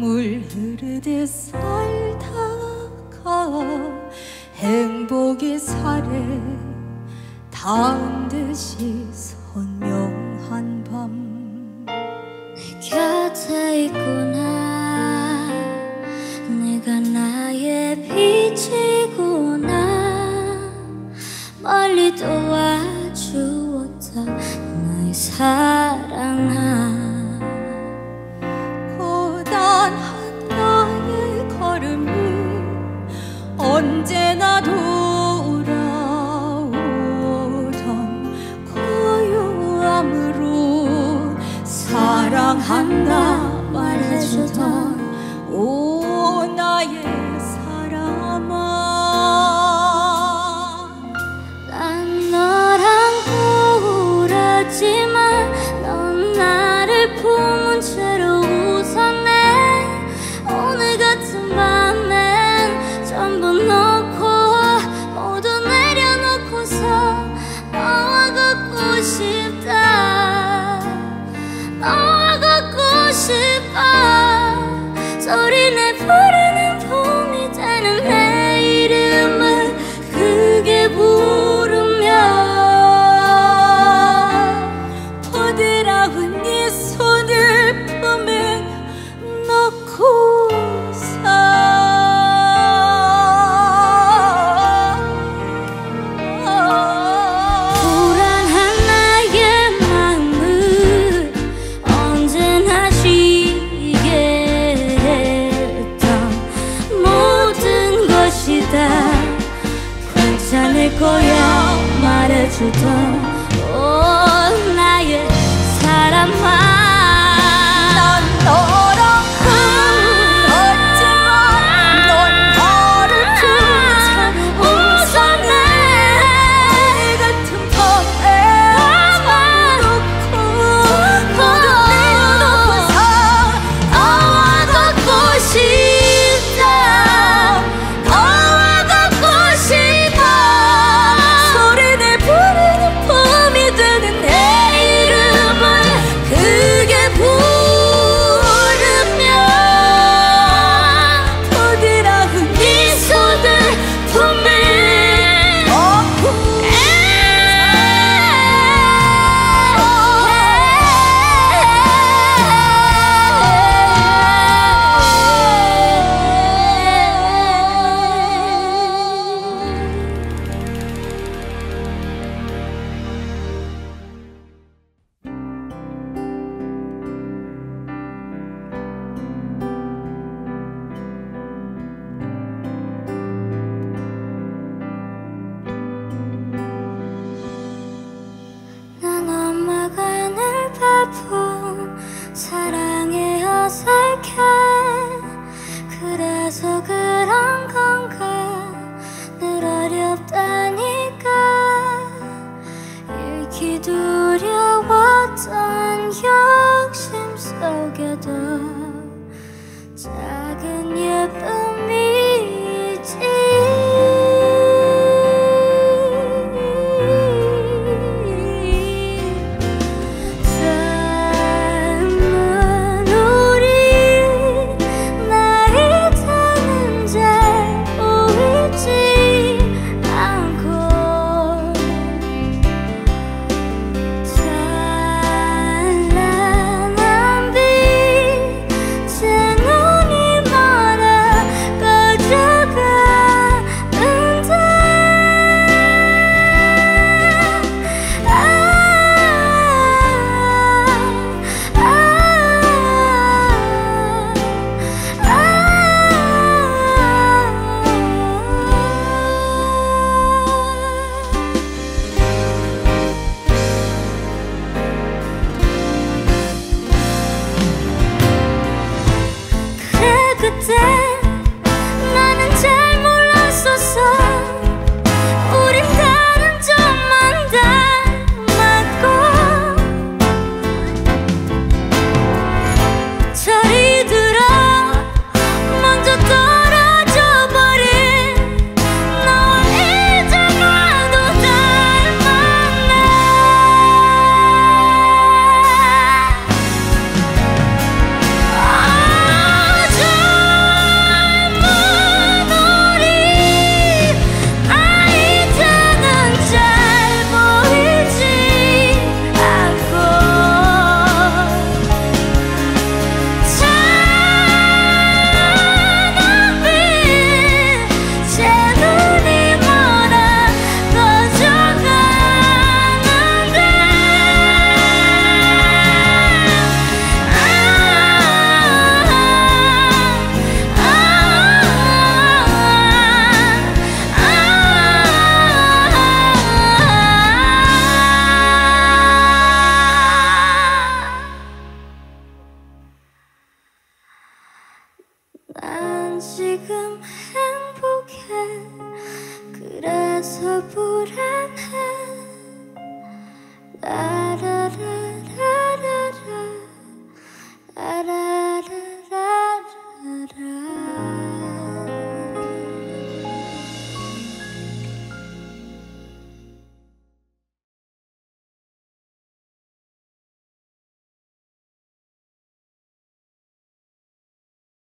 물 흐르듯 살다가 행복의 살에 닿은 듯이 선명한 밤 내 곁에 있고 quiet. 않을 거야. 말해주던 오 나의 사랑아. 넌너. 기두려웠던 여 지금 행복해. 그래서 불행